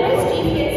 Let's